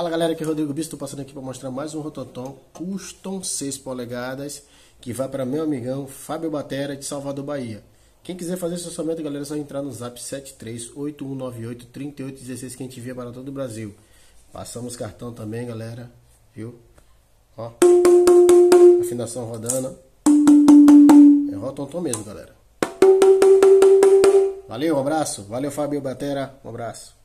Fala galera, aqui é Rodrigo Bispo, passando aqui para mostrar mais um Rototom Custom 6 polegadas que vai para meu amigão Fábio Batera de Salvador, Bahia. Quem quiser fazer esse orçamento, galera, é só entrar no zap 7381983816 que a gente envia para todo o Brasil. Passamos cartão também, galera, viu? Ó, afinação rodando. É Rototom mesmo, galera. Valeu, um abraço. Valeu, Fábio Batera. Um abraço.